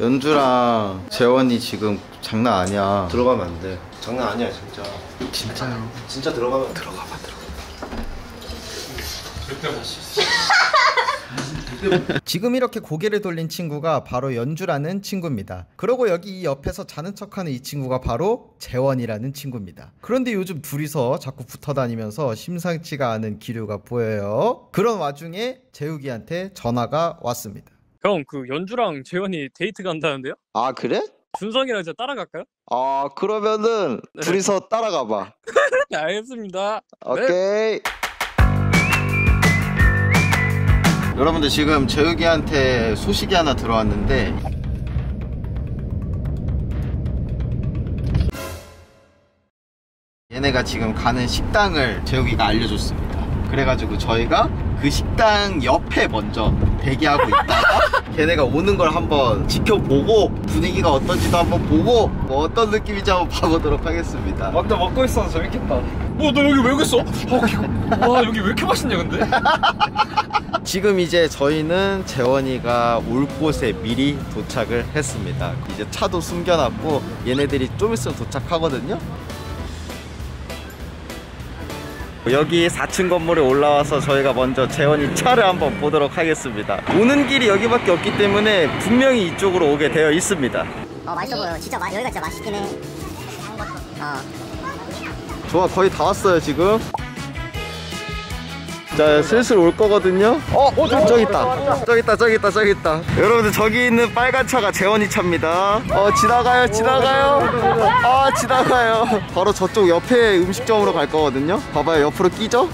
연주랑 재원이 지금 장난 아니야. 들어가면 안 돼. 장난 아니야 진짜. 진짜요. 진짜 들어가면 들어가봐 들어가. 지금 이렇게 고개를 돌린 친구가 바로 연주라는 친구입니다. 그리고 여기 이 옆에서 자는 척하는 이 친구가 바로 재원이라는 친구입니다. 그런데 요즘 둘이서 자꾸 붙어 다니면서 심상치가 않은 기류가 보여요. 그런 와중에 재욱이한테 전화가 왔습니다. 형, 그 연주랑 재현이 데이트 간다는데요? 아 그래? 준성이랑 진짜 따라갈까요? 아 그러면은 네. 둘이서 따라가 봐. 네, 알겠습니다. 오케이. 여러분들 지금 재욱이한테 소식이 하나 들어왔는데 얘네가 지금 가는 식당을 재욱이가 알려줬습니다. 그래가지고 저희가 그 식당 옆에 먼저 대기하고 있다가 걔네가 오는 걸 한번 지켜보고 분위기가 어떤지도 한번 보고 뭐 어떤 느낌인지 한번 봐보도록 하겠습니다. 막나 먹고 있어서 재밌겠다. 어, 너 여기 왜 그랬어? 어, 와, 여기 왜 이렇게 맛있냐, 근데? 지금 이제 저희는 재원이가 올 곳에 미리 도착을 했습니다. 이제 차도 숨겨놨고 얘네들이 좀 있으면 도착하거든요. 여기 4층 건물에 올라와서 저희가 먼저 재원이 차를 한번 보도록 하겠습니다. 오는 길이 여기밖에 없기 때문에 분명히 이쪽으로 오게 되어 있습니다. 어 맛있어 보여 진짜 마, 여기가 진짜 맛있긴 해 어. 좋아 거의 다 왔어요 지금 자 슬슬 올 거거든요. 어, 어 저기 있다. 저기 있다 저기 있다 저기 있다. 여러분들 저기 있는 빨간 차가 재원이 차입니다. 어 지나가요 지나가요. 아 지나가요. 바로 저쪽 옆에 음식점으로 갈 거거든요. 봐봐요 옆으로 끼죠?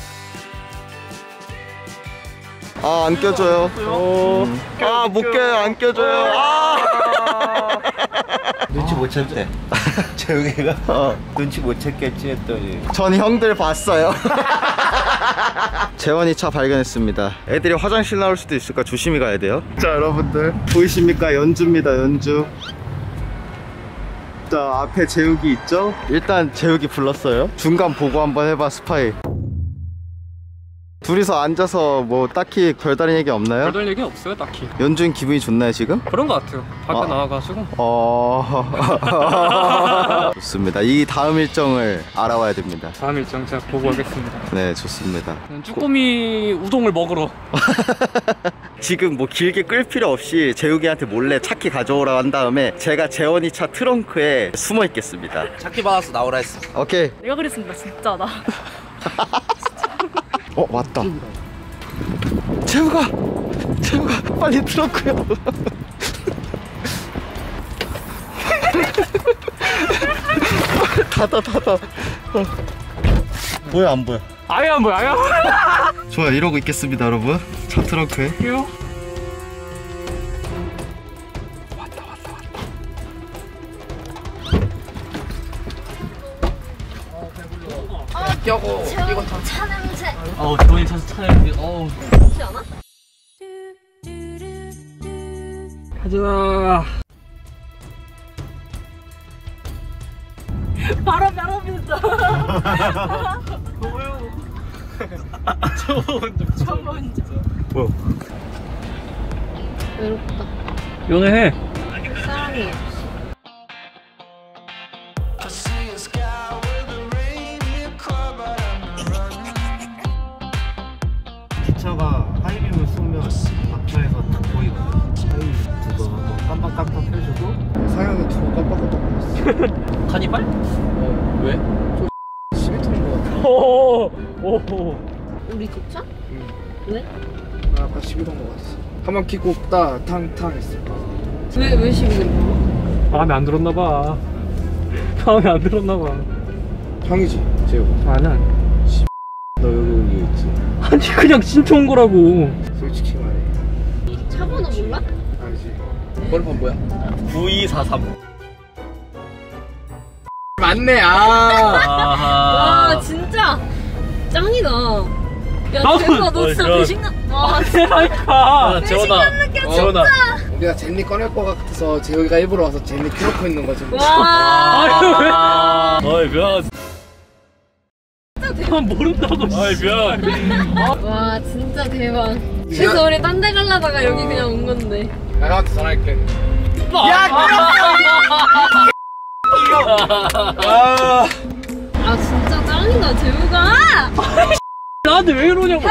아 안 껴줘요. 아 못 껴요 안 껴줘요. 아 눈치 못 챘대. 재욱이가 어. 눈치 못 챘겠지 했더니. 전 형들 봤어요. 재원이 차 발견했습니다. 애들이 화장실 나올 수도 있으니까 조심히 가야 돼요. 자, 여러분들 보이십니까? 연주입니다, 연주. 자, 앞에 재욱이 있죠? 일단 재욱이 불렀어요. 중간 보고 한번 해봐, 스파이. 둘이서 앉아서 뭐 딱히 별다른 얘기 없나요? 별달 얘기 없어요, 딱히. 연주는 기분이 좋나요, 지금? 그런 것 같아요. 밖에 아. 나와가지고. 어... 좋습니다. 이 다음 일정을 알아와야 됩니다. 다음 일정 제가 보고 오겠습니다. 네, 좋습니다. 쭈꾸미 우동을 먹으러. 지금 뭐 길게 끌 필요 없이 재욱이한테 몰래 차키 가져오라 한 다음에 제가 재원이 차 트렁크에 숨어 있겠습니다. 찾기 받아서 나오라 했어. 오케이. 내가 그랬습니다 진짜 나 어 왔다. 재욱아, 재욱아 빨리 트렁크요. 닫아 닫아. 어. 보여 안 보여? 아예 안 보여, 아예 안 보여. 좋아 이러고 있겠습니다 여러분. 차 트렁크에. 볼게요. 차 냄새 재원이 차서 차야지. 어우. 좋지 않아? 가자. 바로 바로 진짜 처음 본적 뭐야? 외롭다 연애해. 사랑해 카니발? 어, 왜? 12톤인 것 같아. 오, 오. 우리 그 차? 왜? 나 아까 12톤 거 같았어. 한번 키고 없다, 탕탕 했어. 왜, 왜 시비를 걸어? 마음에 안 들었나 봐. 마음에 안 들었나 봐. 형이지, 재욱. 아니야. 너 여기 온 이유 있지? 아니, 그냥 신청 거라고. 솔직히 말해. 차 번호 몰라? 알지? 번호판 뭐야? 9243. 맞네, 아! 와 진짜 짱이다 야 나도- 재수아 너 진짜 어, 배신감 와 대박이다. 재원아. 느껴 재원아. 우리가 젠니 꺼낼 것 같아서 재욱이가 일부러 와서 젠니 켜놓고 있는 거지. 와 어이, 미안. 아, 모른다고. 어이, 미안. 와 진짜 대박 그래서 우리 딴데 가려다가 여기 그냥 온 건데 나 형한테 전화할게. 야, 아 진짜 짱이다 재우가. 나한테 왜 이러냐고.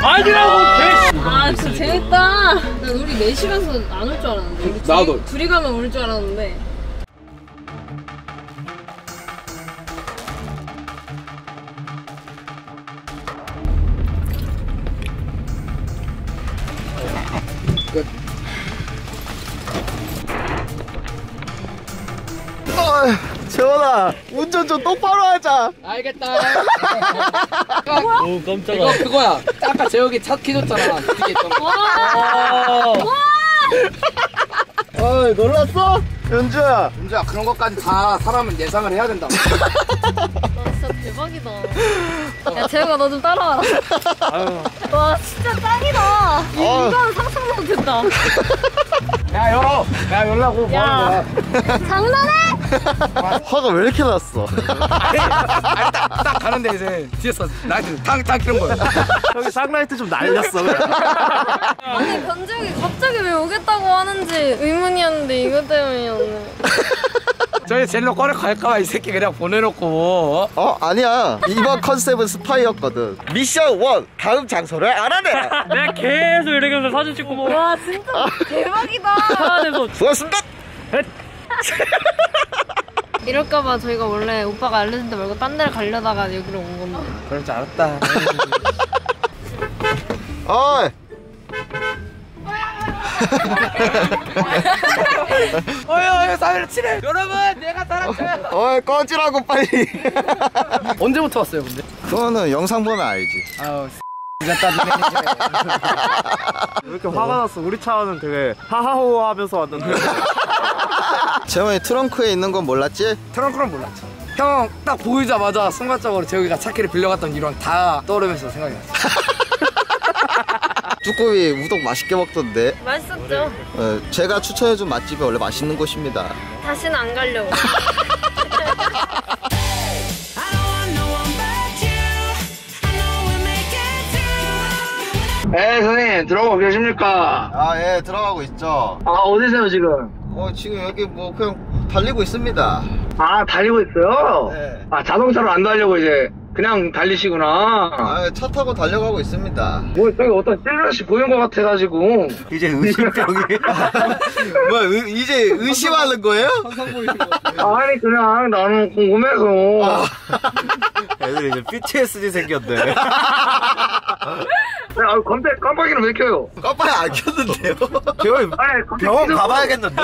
아니라고, 개. 아 진짜 재밌다. 난 우리 넷이라서 안 올 줄 알았는데. 우리 둘이, 나도. 둘이 가면 올 줄 알았는데. 재원아 운전 좀 똑바로 하자 알겠다. 오, 깜짝아. 이거 그거야. 아까 재혁이 차 키줬잖아. 어이 놀랐어? 연주야 은주야 그런 것까지 다 사람은 예상을 해야 된다. 와 진짜 대박이다. 야 재우가 너좀 따라와라. 와 진짜 짱이다. 이- 어. 이건 상상도 못했다. 야 열어. 야 열라고 뭐 야. 장난해? 화가 왜 이렇게 났어? 딱 가는데 이제 뒤에서 나한테 탕탕 키는 거야. 여기 쌍라이트 좀 날렸어 아니 변재욱이 갑자기 왜 오겠다고 하는지 의문이었는데 이것 때문이었네. 저희 젤로 꺼내 갈까봐 이 새끼 그냥 보내놓고. 어 아니야 이번 컨셉은 스파이였거든 미션 1 다음 장소를 알아내 내가 계속 이렇게 하면서 사진 찍고 뭐. 와 진짜 대박이다. 수고하셨습니다 이럴까봐 저희가 원래 오빠가 알려준 데 말고 딴 데를 가려다가 여기로 온 건데. 그럴 줄 알았다. 어이 어이 어이 사회를 치래. 여러분 내가 살았어요. 어이 꺼지라고 빨리 언제부터 왔어요 근데? 그거는 영상 보면 알지 아우. 왜 이렇게 화가 났어? 우리 차는 되게 하하호 하면서 왔는데. 재원이 트렁크에 있는 건 몰랐지? 트렁크는 몰랐죠. 형 딱 보이자마자 순간적으로 재욱이가 차키를 빌려갔던 이랑 다 떠오르면서 생각이 났어. 쭈꾸미 우동 맛있게 먹던데 맛있었죠? 어, 제가 추천해준 맛집이 원래 맛있는 곳입니다 다시는 안 가려고. 네 선생님 들어오고 계십니까? 아 예 들어가고 있죠 아 어디세요 지금? 어 지금 여기 뭐 그냥 달리고 있습니다 아 달리고 있어요? 네. 아 자동차로 안 달려고 이제 그냥 달리시구나. 아 차 타고 달려가고 있습니다 뭐 저기 어떤 찔러시 보인 것 같아가지고. 이제 의심병이 뭐야 의- 이제 의심하는 거예요? 아니 그냥 나는 궁금해서. 애들이 이제 PTSD 생겼네 아, 깜빡 깜빡이는 왜 켜요? 깜빡이 안 켰는데요? 아니 깜빡이 병원 가봐야겠는데?